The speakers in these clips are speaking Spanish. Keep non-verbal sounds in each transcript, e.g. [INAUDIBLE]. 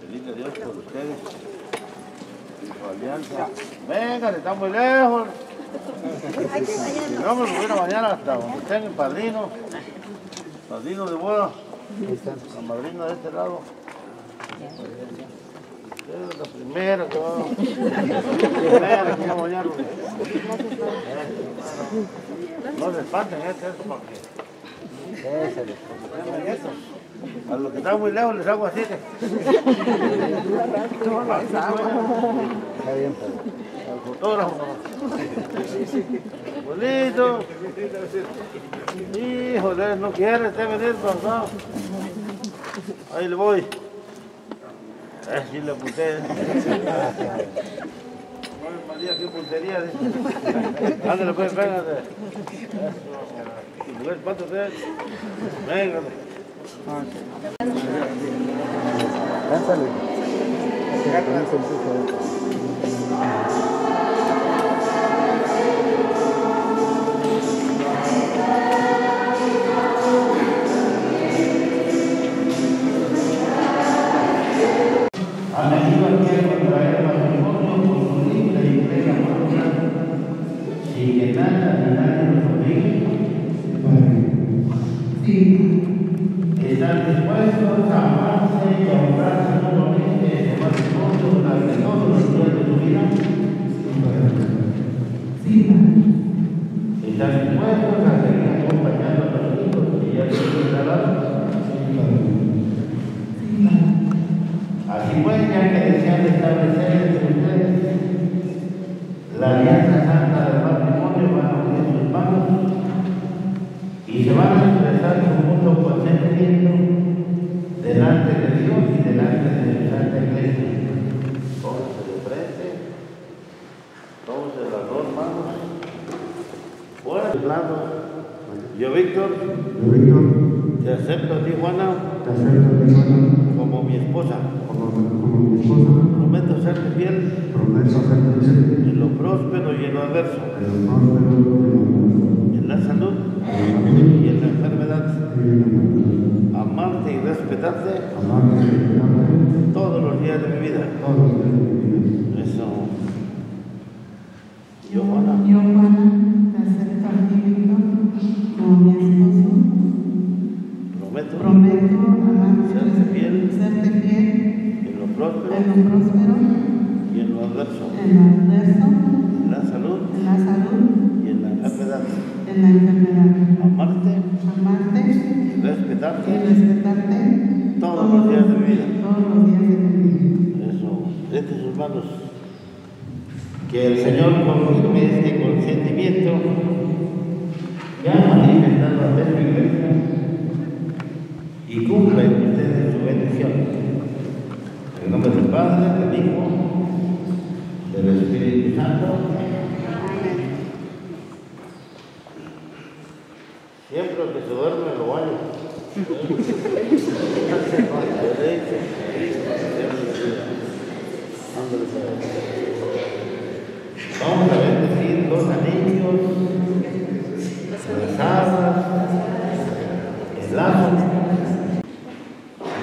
Feliz de Dios por ustedes. Y su alianza. Venga, está muy lejos. Si no, me voy a bañar hasta donde estén el padrino. Padrino de boda. La madrina de este lado. Es la primera que va. La primera que va a. No se espanten, este es para que. Eso. A los que están muy lejos les hago así. que- Al fotógrafo. Bonito. Híjole, no quiere usted venir para acá. Ahí le voy. Eh, sí le apunté. María, qué puntería. Ándale, pues, véngase. Eso. ¿Y mujer, cuánto usted? Véngase. Gracias. Acepto a ti, Juana, te acepto a ti, como mi esposa. como, como mi esposa. Prometo serte fiel Prometo serte fiel en lo próspero y en lo adverso, en lo próspero y en la salud y en la enfermedad, en la enfermedad. amarte y respetarte Amarte y respetarte todos los días de mi vida. todos los días de mi vida. Eso, desde sus manos. Que el Señor confirme este consentimiento que ha manifestado ante su iglesia y cumpla en ustedes su bendición. En el nombre del Padre, del Hijo, del Espíritu Santo. Siempre que se duerme lo baño. [LAUGHS] Vamos a bendecir los anillos, las armas, el lazo.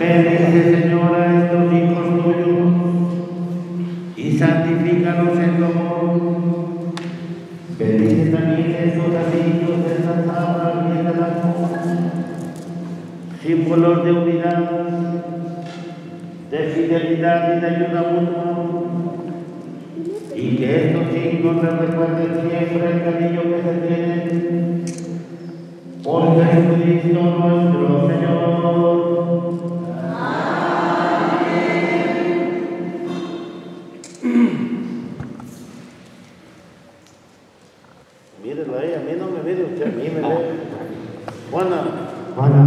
Bendice, Señora, estos hijos tuyos y santifícalos en tu amor. Bendice también estos anillos de las y del lazo, símbolos de unidad, de fidelidad y de ayuda mutua y que estos signos les recuerden siempre el cariño que se tienen por Jesucristo nuestro Señor. Mírela ahí, a mí no me mire usted, a mí me ve. Juana, Juana,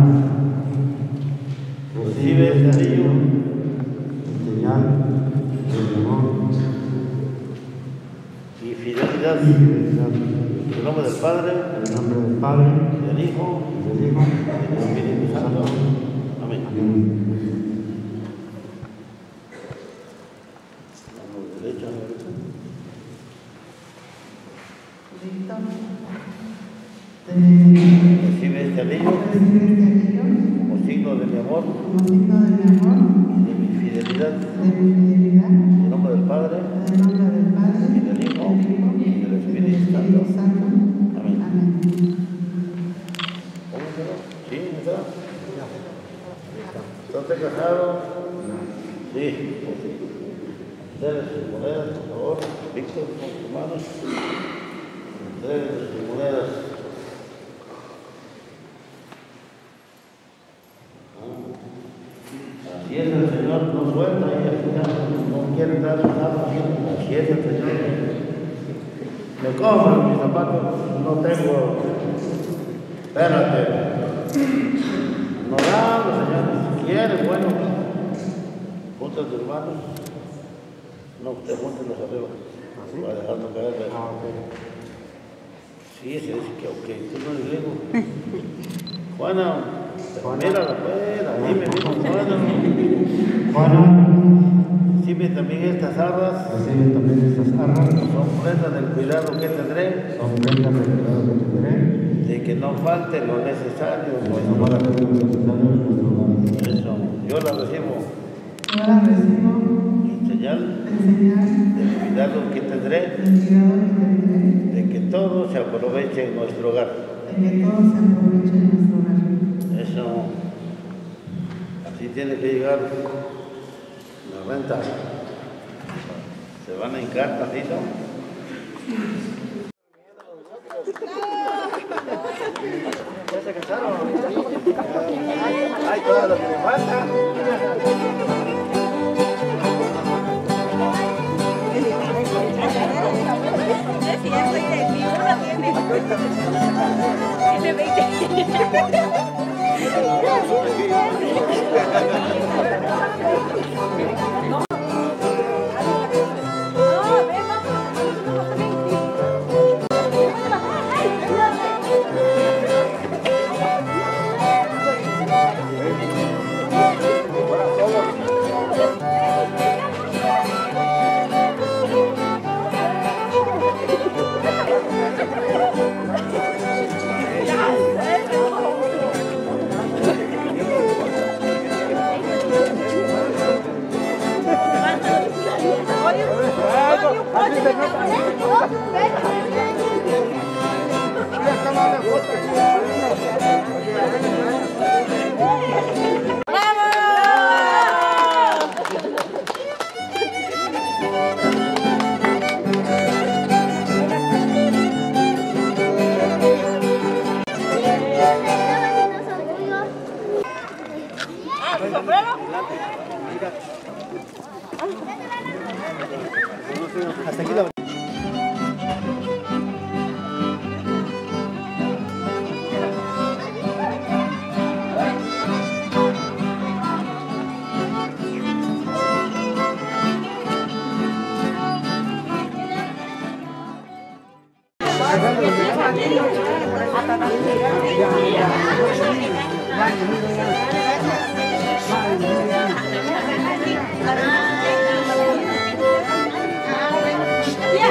recibe este anillo y fidelidad. y. En el nombre del Padre, En el nombre del Padre, del Hijo del Hijo y del Espíritu Santo. Amén. Recibe este anillo como signo de mi amor como signo de mi amor y de mi fidelidad. de mi fidelidad. En nombre del Padre, En el nombre del Padre, y del Hijo, y del Espíritu Santo. Santo. Amén. Amén. ¿Cómo quedó? ¿Sí? ¿Está? ¿Estás casado? Sí. Ustedes sus monedas, por favor. Víctor, con sus manos. Ustedes sus monedas. Ah. Así es el Señor, no suelta y al final no quiere dar nada. Así es el Señor. Me compran mis zapatos, no tengo. Espérate. No damos, Señor. Si quieres, bueno. Junta tus manos. No, usted júntenlos arriba. Para dejarnos caer. ¿verdad? Ah, ok. Sí, se dice que ok. Tú no le digo. Juana. Mírala, pues, dime, dime, Juana. Juana, Dime también estas arras. Recibe también estas arras, son prendas del cuidado que tendré, son prendas de cuidado que tendré, de que no falte lo necesario. pues, no hogar. Eso, yo la recibo. Yo la recibo. En señal señal. Del cuidado que tendré, del cuidado que tendré, de que todo se aproveche en nuestro hogar. de que todo se aproveche en nuestro hogar. Eso, así tiene que llegar la renta. Se van a hincar tantito.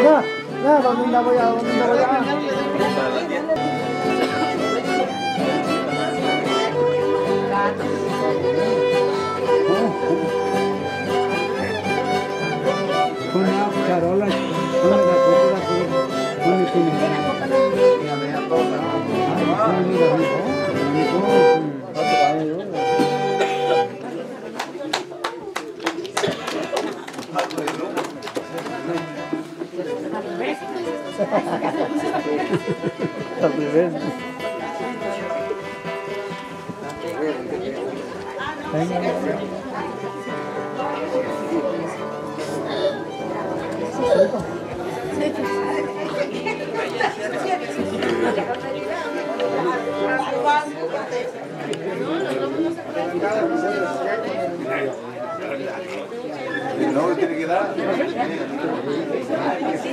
Nah, nah, bangun boya, boya. Oh. Al revés. No.